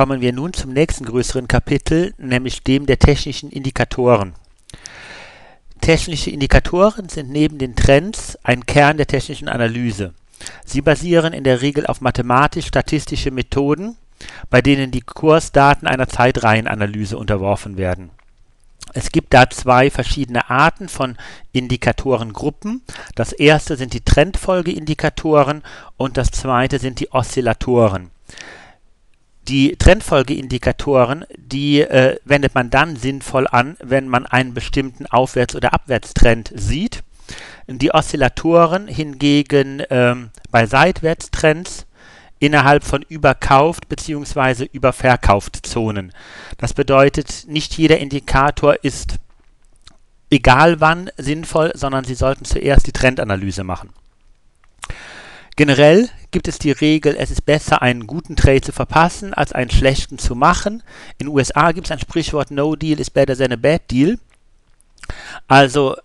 kommen wir nun zum nächsten größeren Kapitel, nämlich dem der technischen Indikatoren. Technische Indikatoren sind neben den Trends ein Kern der technischen Analyse. Sie basieren in der Regel auf mathematisch-statistische Methoden, bei denen die Kursdaten einer Zeitreihenanalyse unterworfen werden. Es gibt da zwei verschiedene Arten von Indikatorengruppen. Das erste sind die Trendfolgeindikatoren und das zweite sind die Oszillatoren. Die Trendfolgeindikatoren, die äh, wendet man dann sinnvoll an, wenn man einen bestimmten Aufwärts- oder Abwärtstrend sieht. Die Oszillatoren hingegen ähm, bei Seitwärtstrends innerhalb von überkauft bzw. überverkauft Zonen. Das bedeutet, nicht jeder Indikator ist egal wann sinnvoll, sondern Sie sollten zuerst die Trendanalyse machen. Generell gibt es die Regel, es ist besser, einen guten Trade zu verpassen, als einen schlechten zu machen. In den USA gibt es ein Sprichwort, no deal is better than a bad deal. Also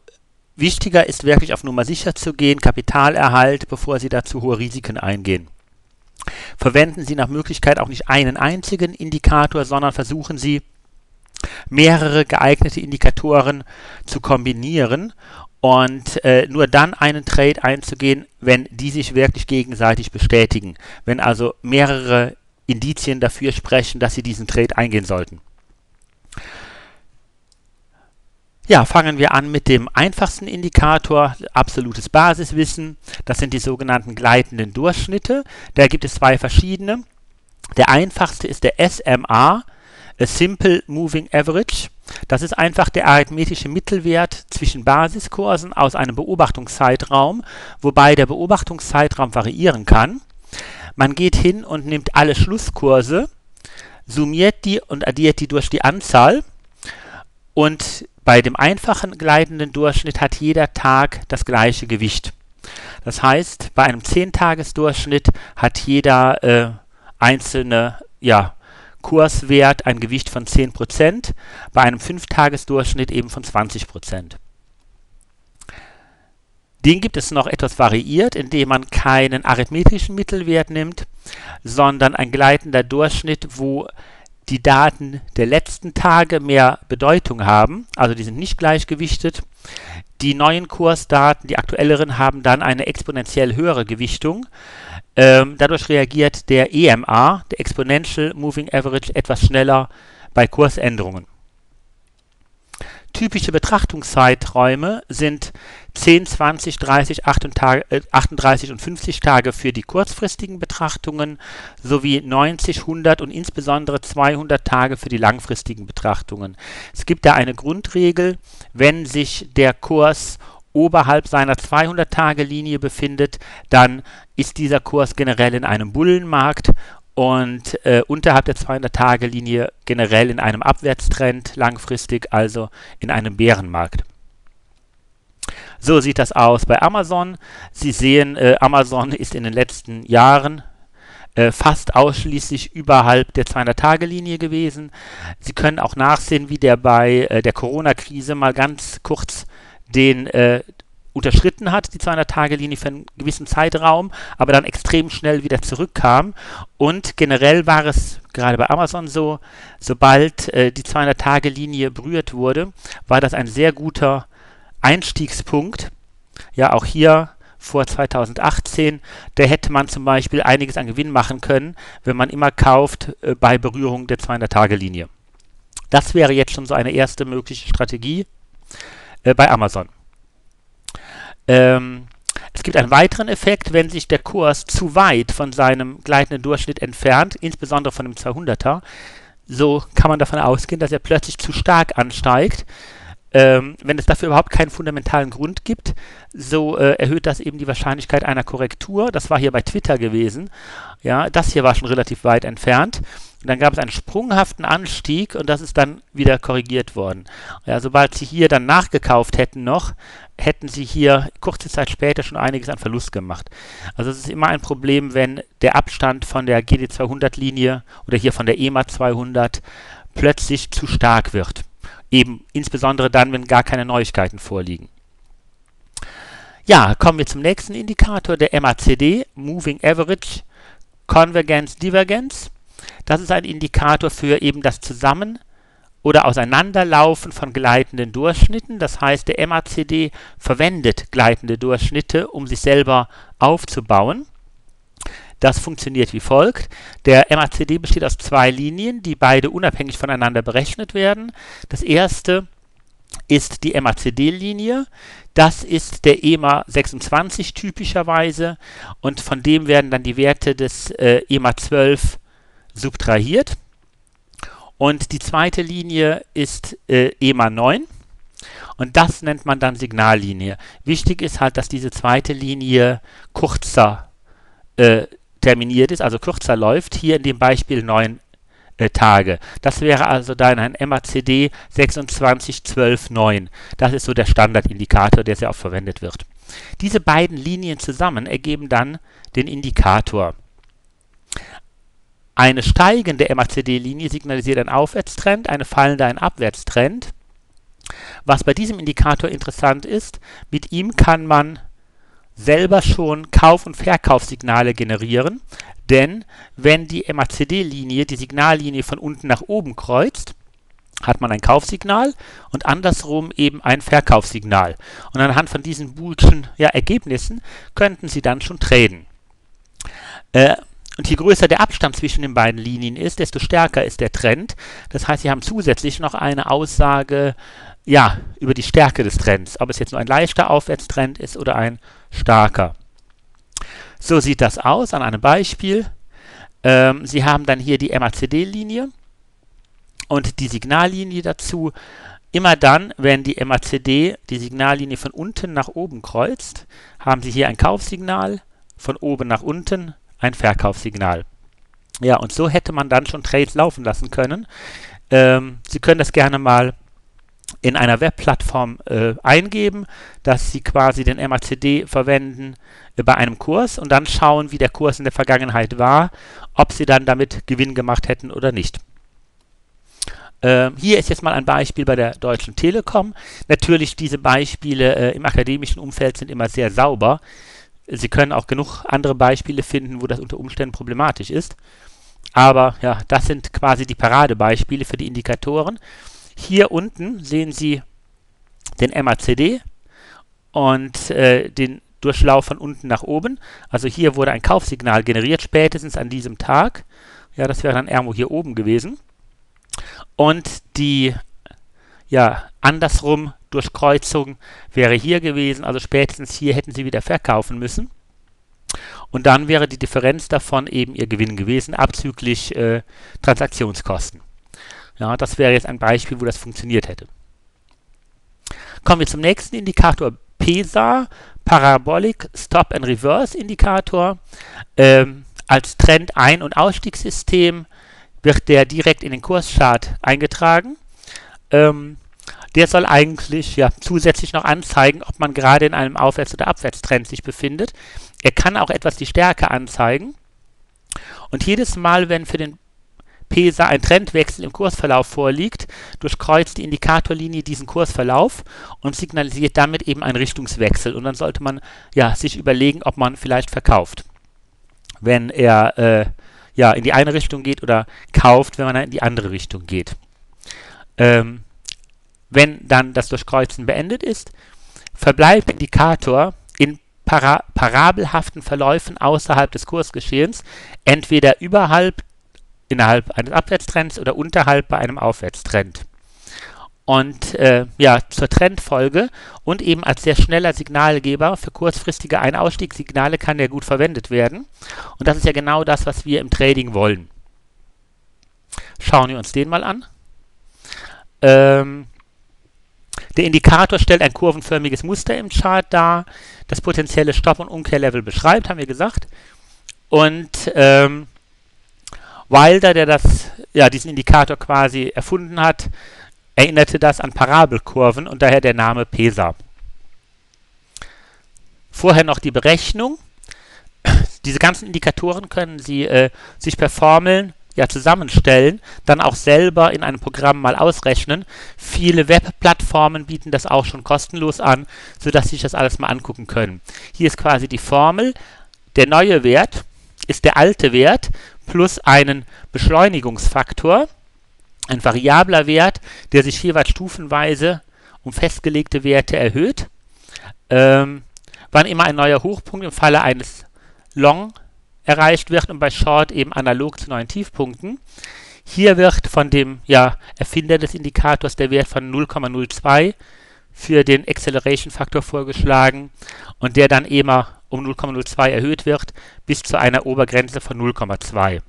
wichtiger ist wirklich auf Nummer sicher zu gehen, Kapitalerhalt, bevor Sie da zu hohe Risiken eingehen. Verwenden Sie nach Möglichkeit auch nicht einen einzigen Indikator, sondern versuchen Sie mehrere geeignete Indikatoren zu kombinieren und äh, nur dann einen Trade einzugehen, wenn die sich wirklich gegenseitig bestätigen. Wenn also mehrere Indizien dafür sprechen, dass Sie diesen Trade eingehen sollten. Ja, fangen wir an mit dem einfachsten Indikator, absolutes Basiswissen. Das sind die sogenannten gleitenden Durchschnitte. Da gibt es zwei verschiedene. Der einfachste ist der SMA, a Simple Moving Average. Das ist einfach der arithmetische Mittelwert zwischen Basiskursen aus einem Beobachtungszeitraum, wobei der Beobachtungszeitraum variieren kann. Man geht hin und nimmt alle Schlusskurse, summiert die und addiert die durch die Anzahl und bei dem einfachen gleitenden Durchschnitt hat jeder Tag das gleiche Gewicht. Das heißt, bei einem 10-Tages-Durchschnitt hat jeder äh, einzelne ja, Kurswert ein Gewicht von 10%, bei einem 5-Tages-Durchschnitt eben von 20%. Den gibt es noch etwas variiert, indem man keinen arithmetischen Mittelwert nimmt, sondern ein gleitender Durchschnitt, wo die Daten der letzten Tage mehr Bedeutung haben, also die sind nicht gleichgewichtet. Die neuen Kursdaten, die aktuelleren, haben dann eine exponentiell höhere Gewichtung. Ähm, dadurch reagiert der EMA, der Exponential Moving Average, etwas schneller bei Kursänderungen. Typische Betrachtungszeiträume sind 10, 20, 30, 38 und 50 Tage für die kurzfristigen Betrachtungen sowie 90, 100 und insbesondere 200 Tage für die langfristigen Betrachtungen. Es gibt da eine Grundregel, wenn sich der Kurs oberhalb seiner 200-Tage-Linie befindet, dann ist dieser Kurs generell in einem Bullenmarkt und äh, unterhalb der 200-Tage-Linie generell in einem Abwärtstrend langfristig, also in einem Bärenmarkt. So sieht das aus bei Amazon. Sie sehen, äh, Amazon ist in den letzten Jahren äh, fast ausschließlich überhalb der 200-Tage-Linie gewesen. Sie können auch nachsehen, wie der bei äh, der Corona-Krise mal ganz kurz den äh, unterschritten hat, die 200-Tage-Linie für einen gewissen Zeitraum, aber dann extrem schnell wieder zurückkam. Und generell war es gerade bei Amazon so, sobald äh, die 200-Tage-Linie berührt wurde, war das ein sehr guter Einstiegspunkt. Ja, auch hier vor 2018, da hätte man zum Beispiel einiges an Gewinn machen können, wenn man immer kauft äh, bei Berührung der 200-Tage-Linie. Das wäre jetzt schon so eine erste mögliche Strategie äh, bei Amazon. Ähm, es gibt einen weiteren Effekt, wenn sich der Kurs zu weit von seinem gleitenden Durchschnitt entfernt, insbesondere von dem 200er. So kann man davon ausgehen, dass er plötzlich zu stark ansteigt. Ähm, wenn es dafür überhaupt keinen fundamentalen Grund gibt, so äh, erhöht das eben die Wahrscheinlichkeit einer Korrektur. Das war hier bei Twitter gewesen. Ja, das hier war schon relativ weit entfernt. Und dann gab es einen sprunghaften Anstieg und das ist dann wieder korrigiert worden. Ja, sobald Sie hier dann nachgekauft hätten noch, hätten Sie hier kurze Zeit später schon einiges an Verlust gemacht. Also es ist immer ein Problem, wenn der Abstand von der GD200-Linie oder hier von der EMA 200 plötzlich zu stark wird. Eben insbesondere dann, wenn gar keine Neuigkeiten vorliegen. Ja, kommen wir zum nächsten Indikator, der MACD, Moving Average Convergence Divergence. Das ist ein Indikator für eben das Zusammen- oder Auseinanderlaufen von gleitenden Durchschnitten. Das heißt, der MACD verwendet gleitende Durchschnitte, um sich selber aufzubauen. Das funktioniert wie folgt. Der MACD besteht aus zwei Linien, die beide unabhängig voneinander berechnet werden. Das erste ist die MACD-Linie. Das ist der EMA 26 typischerweise und von dem werden dann die Werte des äh, EMA 12 subtrahiert. Und die zweite Linie ist äh, EMA 9 und das nennt man dann Signallinie. Wichtig ist halt, dass diese zweite Linie kurzer äh, terminiert ist, also kürzer läuft. Hier in dem Beispiel 9 äh, Tage. Das wäre also dann ein MACD 26129. Das ist so der Standardindikator, der sehr oft verwendet wird. Diese beiden Linien zusammen ergeben dann den Indikator. Eine steigende MACD-Linie signalisiert einen Aufwärtstrend, eine fallende einen Abwärtstrend. Was bei diesem Indikator interessant ist, mit ihm kann man selber schon Kauf- und Verkaufssignale generieren, denn wenn die MACD-Linie die Signallinie von unten nach oben kreuzt, hat man ein Kaufsignal und andersrum eben ein Verkaufssignal. Und anhand von diesen Boolschen ja, Ergebnissen könnten Sie dann schon traden. Äh, und je größer der Abstand zwischen den beiden Linien ist, desto stärker ist der Trend. Das heißt, Sie haben zusätzlich noch eine Aussage ja, über die Stärke des Trends, ob es jetzt nur ein leichter Aufwärtstrend ist oder ein starker. So sieht das aus an einem Beispiel. Ähm, Sie haben dann hier die MACD-Linie und die Signallinie dazu. Immer dann, wenn die MACD die Signallinie von unten nach oben kreuzt, haben Sie hier ein Kaufsignal, von oben nach unten ein Verkaufssignal. Ja, und so hätte man dann schon Trades laufen lassen können. Ähm, Sie können das gerne mal in einer Webplattform äh, eingeben, dass Sie quasi den MACD verwenden äh, bei einem Kurs und dann schauen, wie der Kurs in der Vergangenheit war, ob Sie dann damit Gewinn gemacht hätten oder nicht. Ähm, hier ist jetzt mal ein Beispiel bei der Deutschen Telekom. Natürlich, diese Beispiele äh, im akademischen Umfeld sind immer sehr sauber. Sie können auch genug andere Beispiele finden, wo das unter Umständen problematisch ist. Aber ja, das sind quasi die Paradebeispiele für die Indikatoren. Hier unten sehen Sie den MACD und äh, den Durchlauf von unten nach oben. Also hier wurde ein Kaufsignal generiert, spätestens an diesem Tag. Ja, das wäre dann irgendwo hier oben gewesen. Und die ja, andersrum Durchkreuzung wäre hier gewesen, also spätestens hier hätten Sie wieder verkaufen müssen. Und dann wäre die Differenz davon eben Ihr Gewinn gewesen, abzüglich äh, Transaktionskosten. Ja, das wäre jetzt ein Beispiel, wo das funktioniert hätte. Kommen wir zum nächsten Indikator, PESA, Parabolic Stop and Reverse Indikator. Ähm, als Trend- Ein- und Ausstiegssystem wird der direkt in den Kurschart eingetragen. Ähm, der soll eigentlich ja, zusätzlich noch anzeigen, ob man gerade in einem Aufwärts- oder Abwärtstrend sich befindet. Er kann auch etwas die Stärke anzeigen. Und jedes Mal, wenn für den PESA ein Trendwechsel im Kursverlauf vorliegt, durchkreuzt die Indikatorlinie diesen Kursverlauf und signalisiert damit eben einen Richtungswechsel. Und dann sollte man ja, sich überlegen, ob man vielleicht verkauft, wenn er äh, ja, in die eine Richtung geht oder kauft, wenn man in die andere Richtung geht. Ähm, wenn dann das Durchkreuzen beendet ist, verbleibt Indikator in para parabelhaften Verläufen außerhalb des Kursgeschehens, entweder überhalb innerhalb eines Abwärtstrends oder unterhalb bei einem Aufwärtstrend. Und äh, ja, zur Trendfolge und eben als sehr schneller Signalgeber für kurzfristige Ein- Ausstiegssignale kann der gut verwendet werden. Und das ist ja genau das, was wir im Trading wollen. Schauen wir uns den mal an. Ähm, der Indikator stellt ein kurvenförmiges Muster im Chart dar, das potenzielle Stopp- und Umkehrlevel beschreibt, haben wir gesagt. Und ähm, Wilder, der das, ja, diesen Indikator quasi erfunden hat, erinnerte das an Parabelkurven und daher der Name PESA. Vorher noch die Berechnung. Diese ganzen Indikatoren können Sie äh, sich per Formeln ja, zusammenstellen, dann auch selber in einem Programm mal ausrechnen. Viele Webplattformen bieten das auch schon kostenlos an, sodass Sie sich das alles mal angucken können. Hier ist quasi die Formel. Der neue Wert ist der alte Wert plus einen Beschleunigungsfaktor, ein variabler Wert, der sich jeweils stufenweise um festgelegte Werte erhöht. Ähm, wann immer ein neuer Hochpunkt im Falle eines Long erreicht wird und bei Short eben analog zu neuen Tiefpunkten. Hier wird von dem ja, Erfinder des Indikators der Wert von 0,02 für den Acceleration-Faktor vorgeschlagen und der dann immer um 0,02 erhöht wird bis zu einer Obergrenze von 0,2.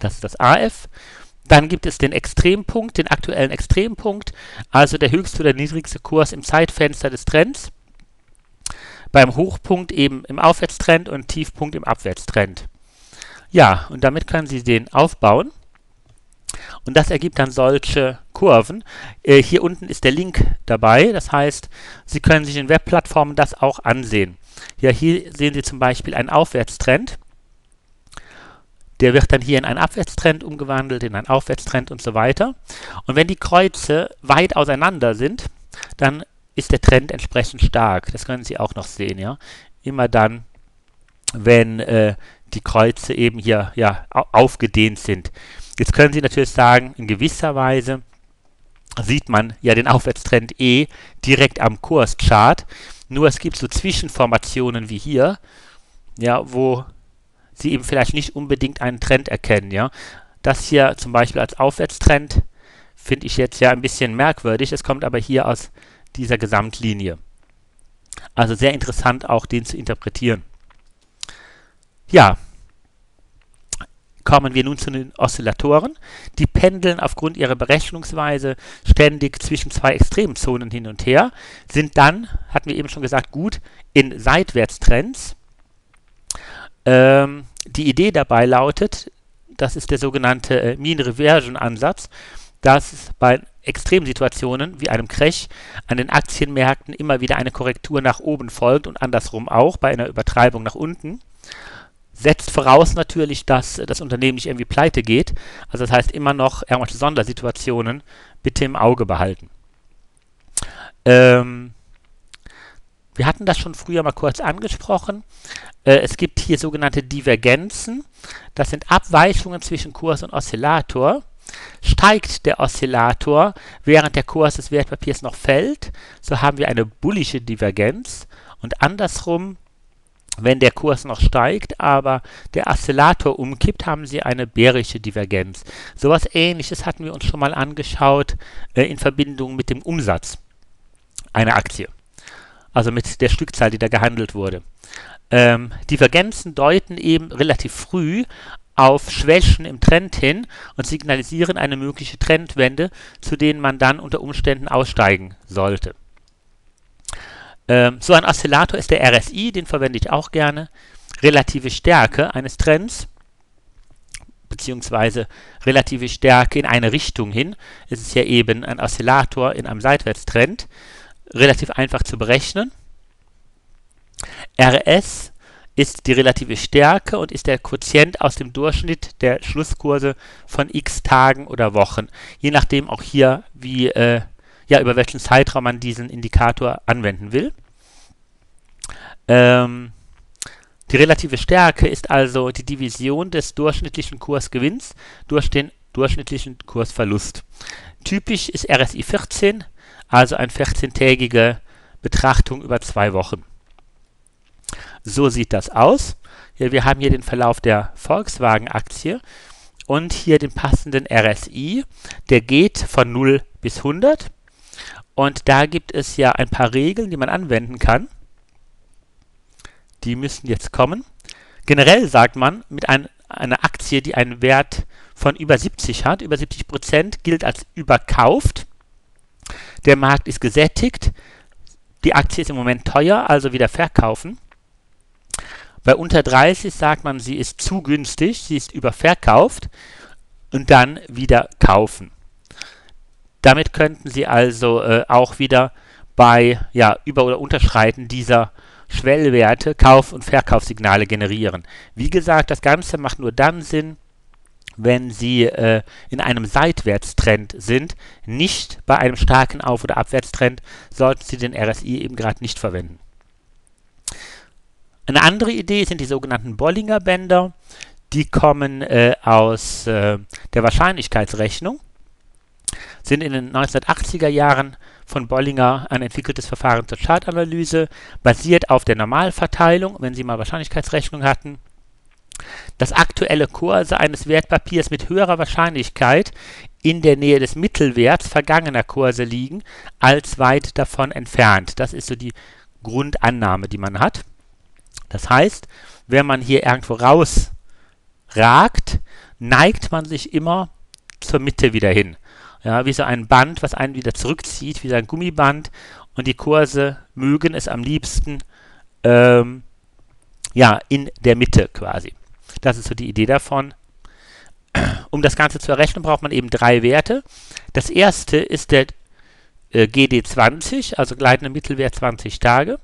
Das ist das AF. Dann gibt es den Extrempunkt, den aktuellen Extrempunkt, also der höchste oder niedrigste Kurs im Zeitfenster des Trends. Beim Hochpunkt eben im Aufwärtstrend und Tiefpunkt im Abwärtstrend. Ja, und damit können Sie den aufbauen. Und das ergibt dann solche Kurven. Äh, hier unten ist der Link dabei. Das heißt, Sie können sich in Webplattformen das auch ansehen. Ja, hier sehen Sie zum Beispiel einen Aufwärtstrend. Der wird dann hier in einen Abwärtstrend umgewandelt, in einen Aufwärtstrend und so weiter. Und wenn die Kreuze weit auseinander sind, dann ist der Trend entsprechend stark. Das können Sie auch noch sehen. Ja, Immer dann, wenn äh, die Kreuze eben hier ja, aufgedehnt sind. Jetzt können Sie natürlich sagen, in gewisser Weise sieht man ja den Aufwärtstrend E direkt am Kurschart. Nur es gibt so Zwischenformationen wie hier, ja, wo Sie eben vielleicht nicht unbedingt einen Trend erkennen. Ja. Das hier zum Beispiel als Aufwärtstrend finde ich jetzt ja ein bisschen merkwürdig. Es kommt aber hier aus dieser Gesamtlinie. Also sehr interessant auch den zu interpretieren. Ja, kommen wir nun zu den Oszillatoren. Die pendeln aufgrund ihrer Berechnungsweise ständig zwischen zwei Extremzonen hin und her, sind dann, hatten wir eben schon gesagt, gut in Seitwärtstrends. Ähm, die Idee dabei lautet, das ist der sogenannte äh, Mean Reversion Ansatz, dass bei Extremsituationen wie einem Crash an den Aktienmärkten immer wieder eine Korrektur nach oben folgt und andersrum auch bei einer Übertreibung nach unten setzt voraus natürlich, dass das Unternehmen nicht irgendwie pleite geht. Also das heißt immer noch irgendwelche Sondersituationen bitte im Auge behalten. Ähm, wir hatten das schon früher mal kurz angesprochen. Äh, es gibt hier sogenannte Divergenzen. Das sind Abweichungen zwischen Kurs und Oszillator. Steigt der Oszillator, während der Kurs des Wertpapiers noch fällt, so haben wir eine bullische Divergenz. Und andersrum wenn der Kurs noch steigt, aber der Oszillator umkippt, haben Sie eine bärische Divergenz. Sowas ähnliches hatten wir uns schon mal angeschaut äh, in Verbindung mit dem Umsatz einer Aktie. Also mit der Stückzahl, die da gehandelt wurde. Ähm, Divergenzen deuten eben relativ früh auf Schwächen im Trend hin und signalisieren eine mögliche Trendwende, zu denen man dann unter Umständen aussteigen sollte. Ähm, so ein Oszillator ist der RSI, den verwende ich auch gerne. Relative Stärke eines Trends, beziehungsweise relative Stärke in eine Richtung hin. Es ist ja eben ein Oszillator in einem Seitwärtstrend. Relativ einfach zu berechnen. RS ist die relative Stärke und ist der Quotient aus dem Durchschnitt der Schlusskurse von x Tagen oder Wochen. Je nachdem auch hier, wie äh, ja, über welchen Zeitraum man diesen Indikator anwenden will. Ähm, die relative Stärke ist also die Division des durchschnittlichen Kursgewinns durch den durchschnittlichen Kursverlust. Typisch ist RSI 14, also eine 14-tägige Betrachtung über zwei Wochen. So sieht das aus. Ja, wir haben hier den Verlauf der Volkswagen-Aktie und hier den passenden RSI. Der geht von 0 bis 100. Und da gibt es ja ein paar Regeln, die man anwenden kann. Die müssen jetzt kommen. Generell sagt man, mit ein, einer Aktie, die einen Wert von über 70 hat, über 70 Prozent, gilt als überkauft. Der Markt ist gesättigt. Die Aktie ist im Moment teuer, also wieder verkaufen. Bei unter 30 sagt man, sie ist zu günstig, sie ist überverkauft und dann wieder kaufen. Damit könnten Sie also äh, auch wieder bei ja, Über- oder Unterschreiten dieser Schwellwerte Kauf- und Verkaufssignale generieren. Wie gesagt, das Ganze macht nur dann Sinn, wenn Sie äh, in einem Seitwärtstrend sind. Nicht bei einem starken Auf- oder Abwärtstrend sollten Sie den RSI eben gerade nicht verwenden. Eine andere Idee sind die sogenannten Bollinger Bänder. Die kommen äh, aus äh, der Wahrscheinlichkeitsrechnung, sind in den 1980er Jahren von Bollinger ein entwickeltes Verfahren zur Chartanalyse, basiert auf der Normalverteilung, wenn Sie mal Wahrscheinlichkeitsrechnung hatten, dass aktuelle Kurse eines Wertpapiers mit höherer Wahrscheinlichkeit in der Nähe des Mittelwerts vergangener Kurse liegen, als weit davon entfernt. Das ist so die Grundannahme, die man hat. Das heißt, wenn man hier irgendwo rausragt, neigt man sich immer zur Mitte wieder hin. Ja, wie so ein Band, was einen wieder zurückzieht, wie so ein Gummiband. Und die Kurse mögen es am liebsten ähm, ja, in der Mitte quasi. Das ist so die Idee davon. Um das Ganze zu errechnen, braucht man eben drei Werte. Das erste ist der äh, GD20, also gleitende Mittelwert 20 Tage.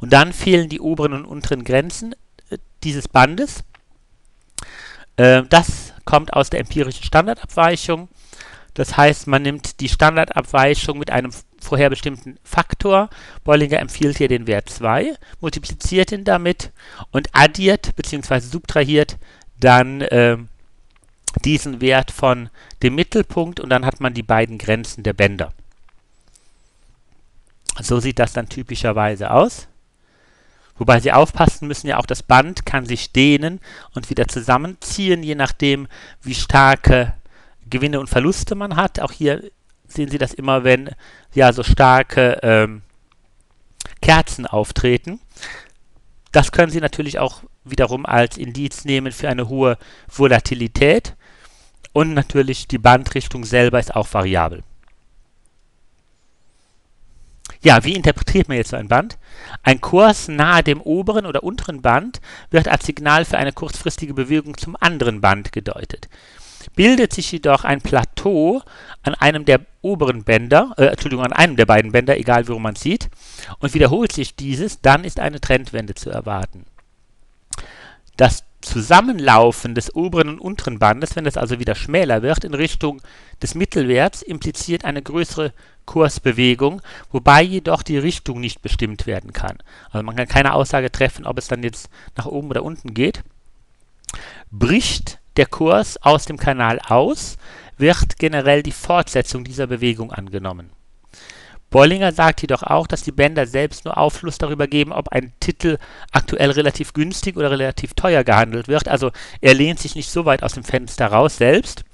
Und dann fehlen die oberen und unteren Grenzen äh, dieses Bandes. Äh, das kommt aus der empirischen Standardabweichung. Das heißt, man nimmt die Standardabweichung mit einem vorher bestimmten Faktor. Bollinger empfiehlt hier den Wert 2, multipliziert ihn damit und addiert bzw. subtrahiert dann äh, diesen Wert von dem Mittelpunkt und dann hat man die beiden Grenzen der Bänder. So sieht das dann typischerweise aus. Wobei Sie aufpassen müssen, ja auch das Band kann sich dehnen und wieder zusammenziehen, je nachdem, wie starke Gewinne und Verluste man hat. Auch hier sehen Sie das immer, wenn ja so starke ähm, Kerzen auftreten. Das können Sie natürlich auch wiederum als Indiz nehmen für eine hohe Volatilität. Und natürlich die Bandrichtung selber ist auch variabel. Ja, wie interpretiert man jetzt so ein Band? Ein Kurs nahe dem oberen oder unteren Band wird als Signal für eine kurzfristige Bewegung zum anderen Band gedeutet. Bildet sich jedoch ein Plateau an einem der oberen Bänder, äh, Entschuldigung, an einem der beiden Bänder, egal wo man sieht, und wiederholt sich dieses, dann ist eine Trendwende zu erwarten. Das Zusammenlaufen des oberen und unteren Bandes, wenn es also wieder schmäler wird, in Richtung des Mittelwerts, impliziert eine größere Kursbewegung, wobei jedoch die Richtung nicht bestimmt werden kann. Also man kann keine Aussage treffen, ob es dann jetzt nach oben oder unten geht. Bricht der Kurs aus dem Kanal aus, wird generell die Fortsetzung dieser Bewegung angenommen. Bollinger sagt jedoch auch, dass die Bänder selbst nur Aufschluss darüber geben, ob ein Titel aktuell relativ günstig oder relativ teuer gehandelt wird. Also er lehnt sich nicht so weit aus dem Fenster raus selbst.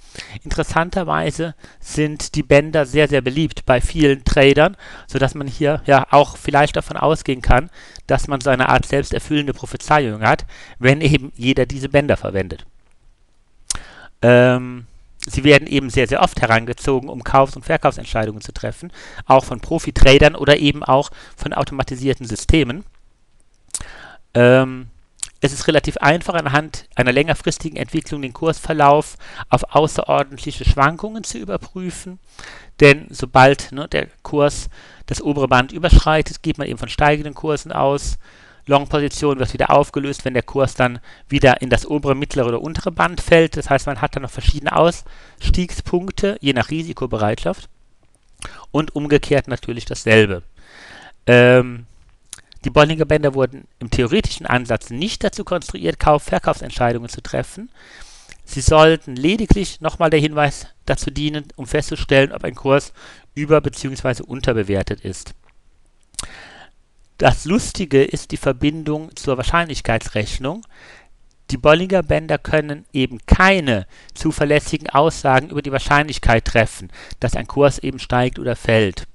Interessanterweise sind die Bänder sehr, sehr beliebt bei vielen Tradern, sodass man hier ja auch vielleicht davon ausgehen kann, dass man so eine Art selbsterfüllende Prophezeiung hat, wenn eben jeder diese Bänder verwendet. Ähm, sie werden eben sehr, sehr oft herangezogen, um Kaufs- und Verkaufsentscheidungen zu treffen, auch von Profi-Tradern oder eben auch von automatisierten Systemen. Ähm, es ist relativ einfach, anhand einer längerfristigen Entwicklung den Kursverlauf auf außerordentliche Schwankungen zu überprüfen. Denn sobald ne, der Kurs das obere Band überschreitet, geht man eben von steigenden Kursen aus. Long-Position wird wieder aufgelöst, wenn der Kurs dann wieder in das obere, mittlere oder untere Band fällt. Das heißt, man hat dann noch verschiedene Ausstiegspunkte, je nach Risikobereitschaft. Und umgekehrt natürlich dasselbe. Ähm, die Bollinger Bänder wurden im theoretischen Ansatz nicht dazu konstruiert, Kauf-Verkaufsentscheidungen zu treffen. Sie sollten lediglich nochmal der Hinweis dazu dienen, um festzustellen, ob ein Kurs über- bzw. unterbewertet ist. Das Lustige ist die Verbindung zur Wahrscheinlichkeitsrechnung. Die Bollinger Bänder können eben keine zuverlässigen Aussagen über die Wahrscheinlichkeit treffen, dass ein Kurs eben steigt oder fällt.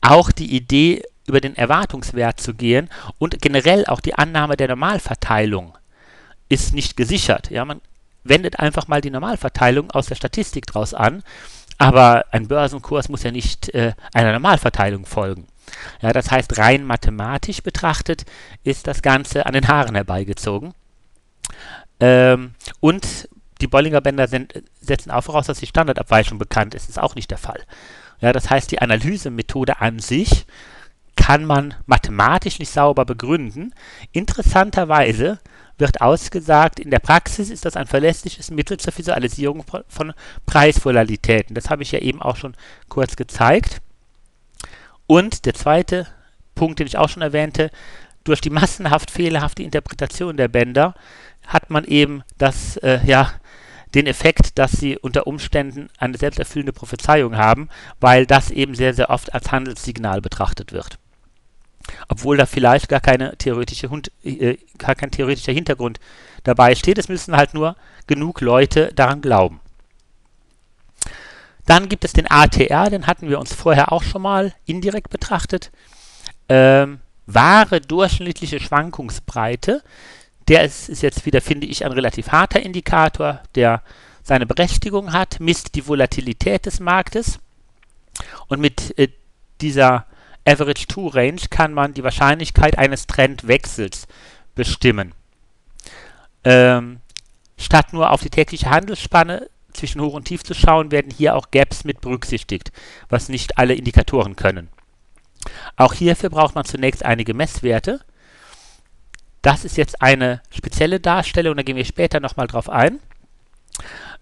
Auch die Idee, über den Erwartungswert zu gehen und generell auch die Annahme der Normalverteilung ist nicht gesichert. Ja, man wendet einfach mal die Normalverteilung aus der Statistik draus an, aber ein Börsenkurs muss ja nicht äh, einer Normalverteilung folgen. Ja, das heißt, rein mathematisch betrachtet ist das Ganze an den Haaren herbeigezogen. Ähm, und die Bollinger Bänder sind, setzen auch voraus, dass die Standardabweichung bekannt ist. Ist auch nicht der Fall. Ja, das heißt, die Analysemethode an sich kann man mathematisch nicht sauber begründen. Interessanterweise wird ausgesagt, in der Praxis ist das ein verlässliches Mittel zur Visualisierung von Preisvolatilitäten. Das habe ich ja eben auch schon kurz gezeigt. Und der zweite Punkt, den ich auch schon erwähnte, durch die massenhaft fehlerhafte Interpretation der Bänder hat man eben das, äh, ja, den Effekt, dass sie unter Umständen eine selbsterfüllende Prophezeiung haben, weil das eben sehr, sehr oft als Handelssignal betrachtet wird. Obwohl da vielleicht gar, keine theoretische, äh, gar kein theoretischer Hintergrund dabei steht. Es müssen halt nur genug Leute daran glauben. Dann gibt es den ATR, den hatten wir uns vorher auch schon mal indirekt betrachtet. Ähm, wahre durchschnittliche Schwankungsbreite. Der ist, ist jetzt wieder, finde ich, ein relativ harter Indikator, der seine Berechtigung hat, misst die Volatilität des Marktes. Und mit äh, dieser Average True Range kann man die Wahrscheinlichkeit eines Trendwechsels bestimmen. Ähm, statt nur auf die tägliche Handelsspanne zwischen Hoch und Tief zu schauen, werden hier auch Gaps mit berücksichtigt, was nicht alle Indikatoren können. Auch hierfür braucht man zunächst einige Messwerte. Das ist jetzt eine spezielle Darstellung, da gehen wir später nochmal drauf ein.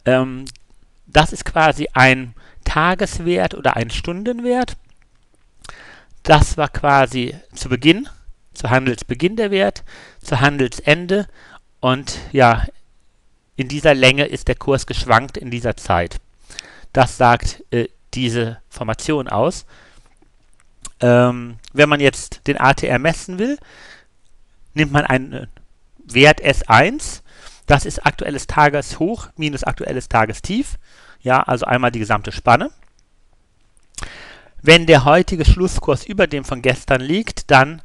Ähm, das ist quasi ein Tageswert oder ein Stundenwert. Das war quasi zu Beginn, zu Handelsbeginn der Wert, zu Handelsende und ja, in dieser Länge ist der Kurs geschwankt in dieser Zeit. Das sagt äh, diese Formation aus. Ähm, wenn man jetzt den ATR messen will, nimmt man einen äh, Wert S1. Das ist aktuelles Tageshoch minus aktuelles Tagestief. Ja, also einmal die gesamte Spanne. Wenn der heutige Schlusskurs über dem von gestern liegt, dann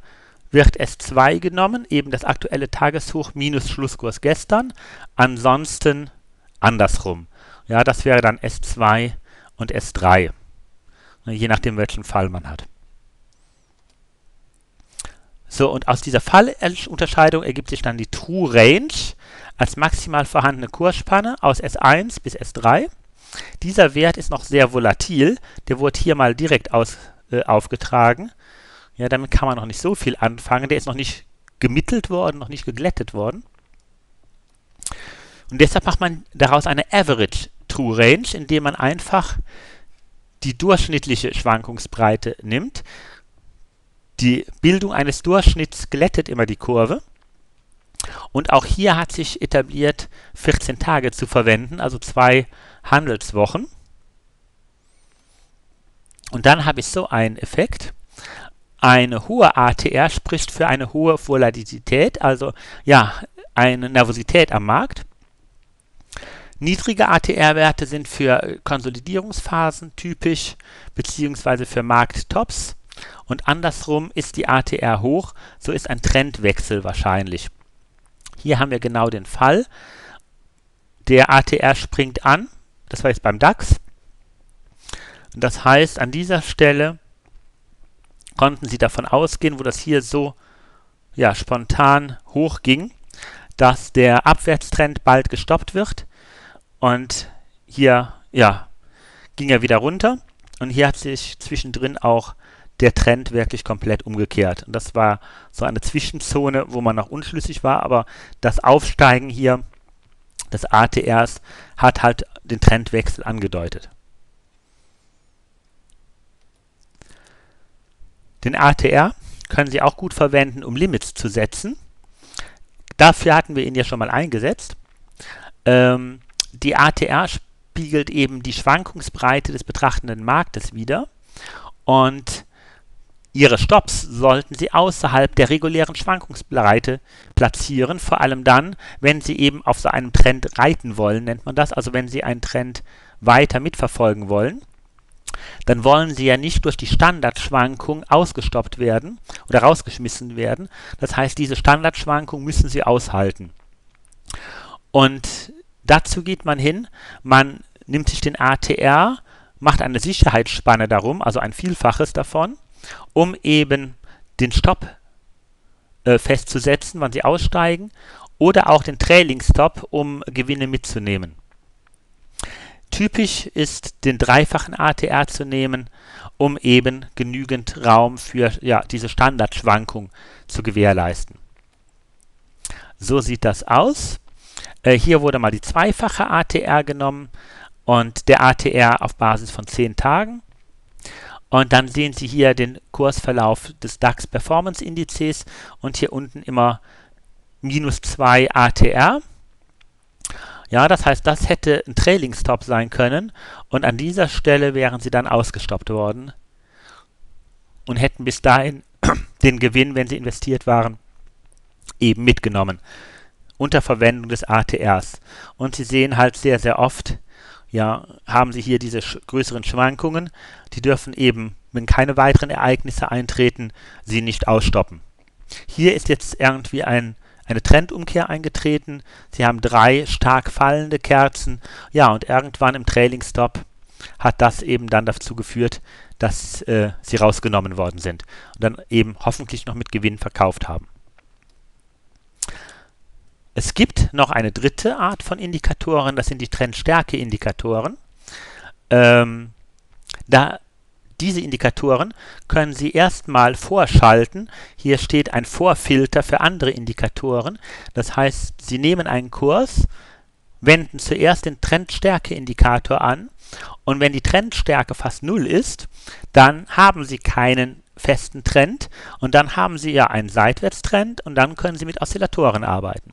wird S2 genommen, eben das aktuelle Tageshoch minus Schlusskurs gestern. Ansonsten andersrum. Ja, das wäre dann S2 und S3. Je nachdem, welchen Fall man hat. So, und aus dieser Fallunterscheidung ergibt sich dann die True Range als maximal vorhandene Kursspanne aus S1 bis S3. Dieser Wert ist noch sehr volatil. Der wurde hier mal direkt aus, äh, aufgetragen. Ja, damit kann man noch nicht so viel anfangen. Der ist noch nicht gemittelt worden, noch nicht geglättet worden. Und deshalb macht man daraus eine Average True Range, indem man einfach die durchschnittliche Schwankungsbreite nimmt. Die Bildung eines Durchschnitts glättet immer die Kurve. Und auch hier hat sich etabliert, 14 Tage zu verwenden, also zwei Handelswochen. Und dann habe ich so einen Effekt. Eine hohe ATR spricht für eine hohe Volatilität, also ja, eine Nervosität am Markt. Niedrige ATR-Werte sind für Konsolidierungsphasen typisch, beziehungsweise für Markttops. Und andersrum ist die ATR hoch, so ist ein Trendwechsel wahrscheinlich. Hier haben wir genau den Fall. Der ATR springt an, das war jetzt beim DAX. Das heißt, an dieser Stelle konnten Sie davon ausgehen, wo das hier so ja, spontan hochging, dass der Abwärtstrend bald gestoppt wird. Und hier ja, ging er wieder runter. Und hier hat sich zwischendrin auch der Trend wirklich komplett umgekehrt. Und das war so eine Zwischenzone, wo man noch unschlüssig war, aber das Aufsteigen hier des ATRs hat halt den Trendwechsel angedeutet. Den ATR können Sie auch gut verwenden, um Limits zu setzen. Dafür hatten wir ihn ja schon mal eingesetzt. Ähm, die ATR spiegelt eben die Schwankungsbreite des betrachtenden Marktes wider und Ihre Stops sollten Sie außerhalb der regulären Schwankungsbreite platzieren, vor allem dann, wenn Sie eben auf so einem Trend reiten wollen, nennt man das, also wenn Sie einen Trend weiter mitverfolgen wollen dann wollen sie ja nicht durch die Standardschwankung ausgestoppt werden oder rausgeschmissen werden. Das heißt, diese Standardschwankung müssen sie aushalten. Und dazu geht man hin, man nimmt sich den ATR, macht eine Sicherheitsspanne darum, also ein Vielfaches davon, um eben den Stopp äh, festzusetzen, wann sie aussteigen, oder auch den Trailing Stop, um Gewinne mitzunehmen. Typisch ist, den dreifachen ATR zu nehmen, um eben genügend Raum für ja, diese Standardschwankung zu gewährleisten. So sieht das aus. Äh, hier wurde mal die zweifache ATR genommen und der ATR auf Basis von 10 Tagen. Und dann sehen Sie hier den Kursverlauf des DAX Performance Indizes und hier unten immer minus 2 ATR. Ja, das heißt, das hätte ein Trailing Stop sein können und an dieser Stelle wären sie dann ausgestoppt worden und hätten bis dahin den Gewinn, wenn sie investiert waren, eben mitgenommen unter Verwendung des ATRs. Und Sie sehen halt sehr, sehr oft, ja, haben Sie hier diese sch größeren Schwankungen. Die dürfen eben, wenn keine weiteren Ereignisse eintreten, sie nicht ausstoppen. Hier ist jetzt irgendwie ein, eine Trendumkehr eingetreten. Sie haben drei stark fallende Kerzen. Ja, und irgendwann im Trailing Stop hat das eben dann dazu geführt, dass äh, sie rausgenommen worden sind und dann eben hoffentlich noch mit Gewinn verkauft haben. Es gibt noch eine dritte Art von Indikatoren, das sind die Trendstärke-Indikatoren. Ähm, da diese Indikatoren können Sie erstmal vorschalten. Hier steht ein Vorfilter für andere Indikatoren. Das heißt, Sie nehmen einen Kurs, wenden zuerst den Trendstärke-Indikator an und wenn die Trendstärke fast null ist, dann haben Sie keinen festen Trend und dann haben Sie ja einen Seitwärtstrend und dann können Sie mit Oszillatoren arbeiten.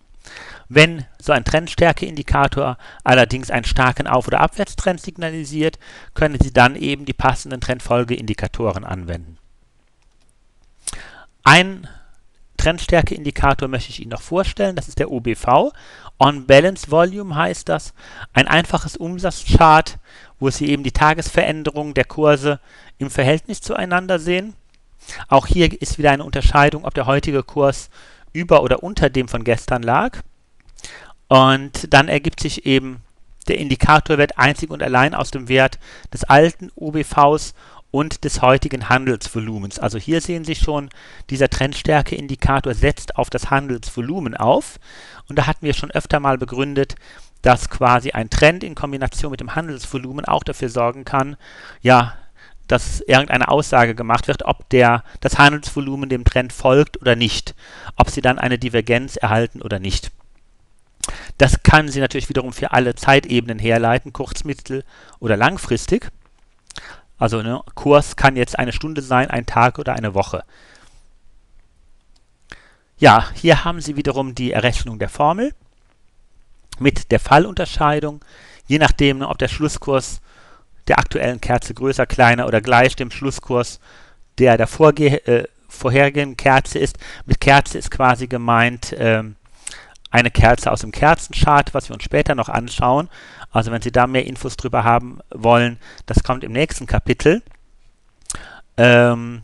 Wenn so ein Trendstärkeindikator allerdings einen starken Auf- oder Abwärtstrend signalisiert, können Sie dann eben die passenden Trendfolgeindikatoren anwenden. Ein Trendstärkeindikator möchte ich Ihnen noch vorstellen, das ist der OBV. On Balance Volume heißt das. Ein einfaches Umsatzchart, wo Sie eben die Tagesveränderung der Kurse im Verhältnis zueinander sehen. Auch hier ist wieder eine Unterscheidung, ob der heutige Kurs über oder unter dem von gestern lag. Und dann ergibt sich eben der Indikatorwert einzig und allein aus dem Wert des alten OBVs und des heutigen Handelsvolumens. Also hier sehen Sie schon, dieser Trendstärke-Indikator setzt auf das Handelsvolumen auf. Und da hatten wir schon öfter mal begründet, dass quasi ein Trend in Kombination mit dem Handelsvolumen auch dafür sorgen kann, ja, dass irgendeine Aussage gemacht wird, ob der, das Handelsvolumen dem Trend folgt oder nicht, ob Sie dann eine Divergenz erhalten oder nicht. Das kann sie natürlich wiederum für alle Zeitebenen herleiten, kurz-, mittel- oder langfristig. Also ne, Kurs kann jetzt eine Stunde sein, ein Tag oder eine Woche. Ja, hier haben Sie wiederum die Errechnung der Formel mit der Fallunterscheidung, je nachdem, ne, ob der Schlusskurs der aktuellen Kerze größer, kleiner oder gleich dem Schlusskurs der der äh, vorherigen Kerze ist. Mit Kerze ist quasi gemeint, ähm, eine Kerze aus dem Kerzenchart, was wir uns später noch anschauen. Also wenn Sie da mehr Infos drüber haben wollen, das kommt im nächsten Kapitel. Ähm,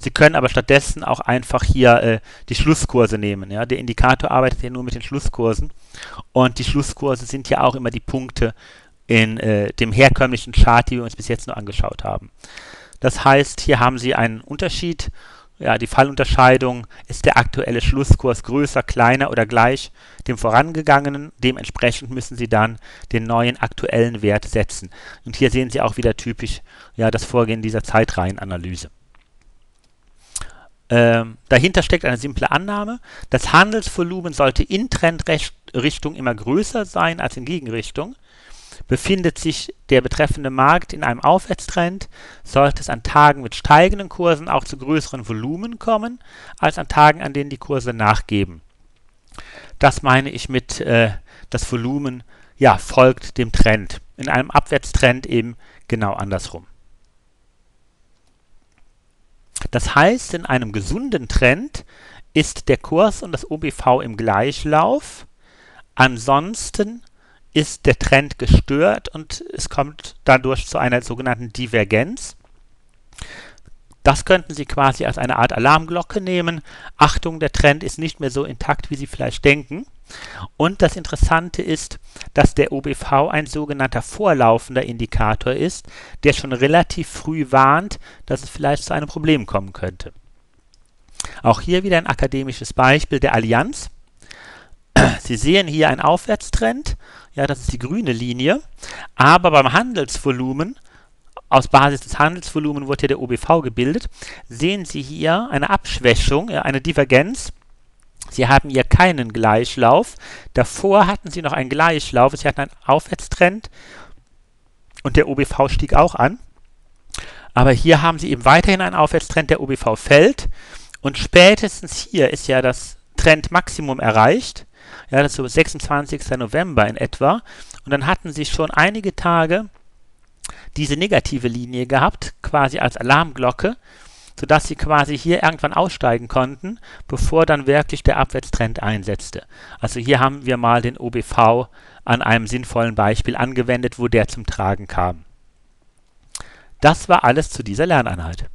Sie können aber stattdessen auch einfach hier äh, die Schlusskurse nehmen. Ja? Der Indikator arbeitet ja nur mit den Schlusskursen und die Schlusskurse sind ja auch immer die Punkte in äh, dem herkömmlichen Chart, die wir uns bis jetzt nur angeschaut haben. Das heißt, hier haben Sie einen Unterschied ja, die Fallunterscheidung ist der aktuelle Schlusskurs größer, kleiner oder gleich dem vorangegangenen. Dementsprechend müssen Sie dann den neuen aktuellen Wert setzen. Und hier sehen Sie auch wieder typisch ja, das Vorgehen dieser Zeitreihenanalyse. Ähm, dahinter steckt eine simple Annahme. Das Handelsvolumen sollte in Trendrichtung immer größer sein als in Gegenrichtung. Befindet sich der betreffende Markt in einem Aufwärtstrend, sollte es an Tagen mit steigenden Kursen auch zu größeren Volumen kommen, als an Tagen, an denen die Kurse nachgeben. Das meine ich mit äh, das Volumen ja, folgt dem Trend. In einem Abwärtstrend eben genau andersrum. Das heißt, in einem gesunden Trend ist der Kurs und das OBV im Gleichlauf. Ansonsten ist der Trend gestört und es kommt dadurch zu einer sogenannten Divergenz. Das könnten Sie quasi als eine Art Alarmglocke nehmen. Achtung, der Trend ist nicht mehr so intakt, wie Sie vielleicht denken. Und das Interessante ist, dass der OBV ein sogenannter vorlaufender Indikator ist, der schon relativ früh warnt, dass es vielleicht zu einem Problem kommen könnte. Auch hier wieder ein akademisches Beispiel der Allianz. Sie sehen hier einen Aufwärtstrend ja, das ist die grüne Linie. Aber beim Handelsvolumen, aus Basis des Handelsvolumens wurde hier der OBV gebildet, sehen Sie hier eine Abschwächung, eine Divergenz. Sie haben hier keinen Gleichlauf. Davor hatten Sie noch einen Gleichlauf. Sie hatten einen Aufwärtstrend und der OBV stieg auch an. Aber hier haben Sie eben weiterhin einen Aufwärtstrend, der OBV fällt. Und spätestens hier ist ja das Trendmaximum erreicht. Ja, das ist so 26. November in etwa. Und dann hatten sie schon einige Tage diese negative Linie gehabt, quasi als Alarmglocke, sodass sie quasi hier irgendwann aussteigen konnten, bevor dann wirklich der Abwärtstrend einsetzte. Also hier haben wir mal den OBV an einem sinnvollen Beispiel angewendet, wo der zum Tragen kam. Das war alles zu dieser Lerneinheit.